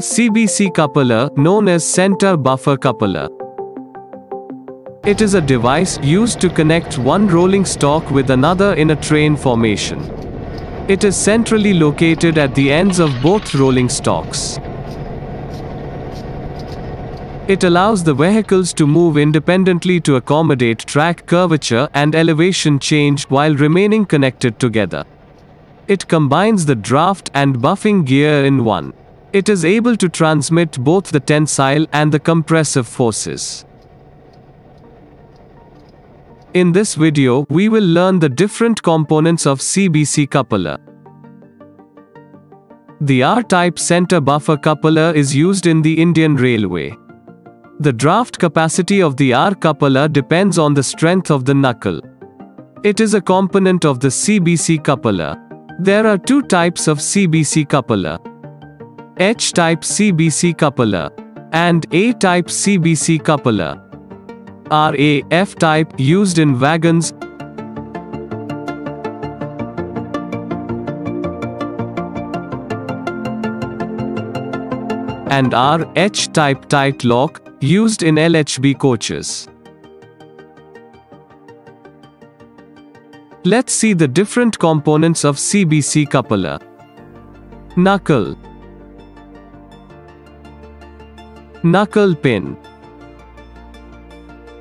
CBC coupler, known as center buffer coupler. It is a device used to connect one rolling stock with another in a train formation. It is centrally located at the ends of both rolling stocks. It allows the vehicles to move independently to accommodate track curvature and elevation change while remaining connected together. It combines the draft and buffing gear in one. It is able to transmit both the tensile and the compressive forces. In this video, we will learn the different components of CBC coupler. The R-type center buffer coupler is used in the Indian Railway. The draft capacity of the R coupler depends on the strength of the knuckle. It is a component of the CBC coupler. There are two types of CBC coupler. H-type CBC coupler and A-type CBC coupler. RA F-type used in wagons and R H-type tight lock used in LHB coaches. Let's see the different components of CBC coupler. Knuckle Knuckle pin.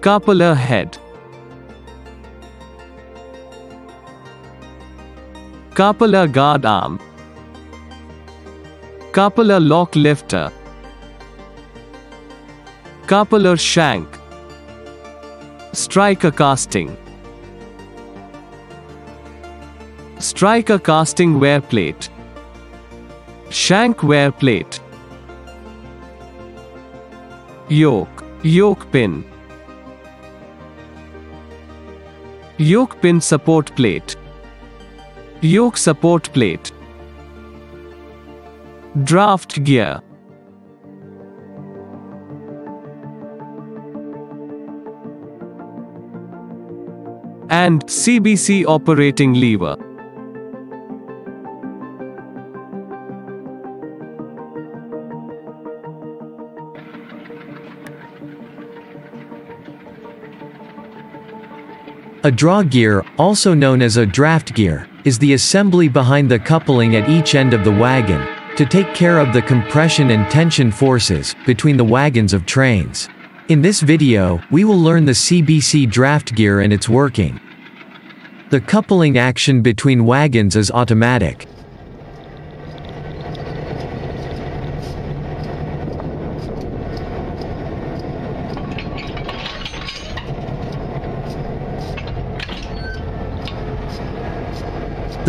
Coupler head. Coupler guard arm. Coupler lock lifter. Coupler shank. Striker casting. Striker casting wear plate. Shank wear plate. Yoke. Yoke pin. Yoke pin support plate. Yoke support plate. Draft gear. And CBC operating lever. A draw gear, also known as a draft gear, is the assembly behind the coupling at each end of the wagon, to take care of the compression and tension forces between the wagons of trains. In this video, we will learn the CBC draft gear and its working. The coupling action between wagons is automatic.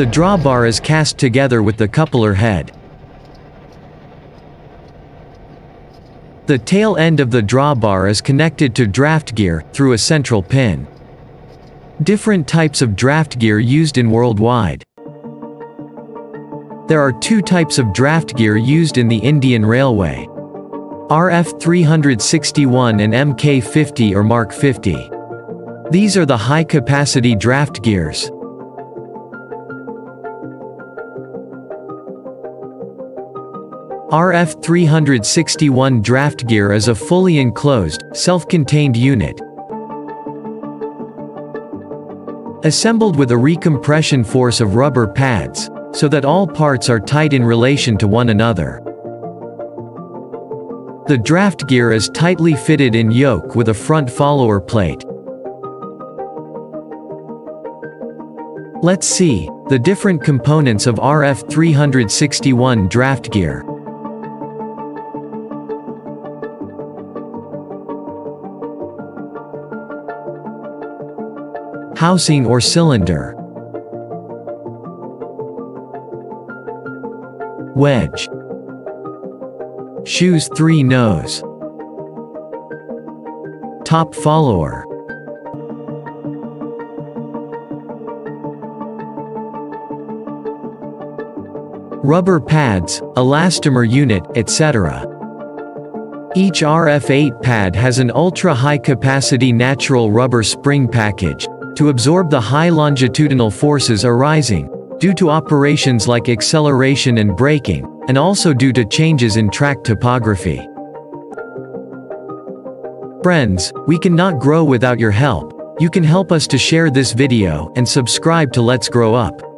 The drawbar is cast together with the coupler head. The tail end of the drawbar is connected to draft gear through a central pin. Different types of draft gear used in worldwide. There are two types of draft gear used in the Indian Railway. RF 361 and MK 50 or Mark 50. These are the high-capacity draft gears. RF361 draft gear is a fully enclosed, self-contained unit. Assembled with a recompression force of rubber pads, so that all parts are tight in relation to one another. The draft gear is tightly fitted in yoke with a front follower plate. Let's see, the different components of RF361 draft gear. Housing or cylinder. Wedge. Shoes 3 nose. Top follower. Rubber pads, elastomer unit, etc. Each RF8 pad has an ultra-high capacity natural rubber spring package, to absorb the high longitudinal forces arising due to operations like acceleration and braking, and also due to changes in track topography. Friends, we cannot grow without your help. You can help us to share this video and subscribe to Let's Grow Up.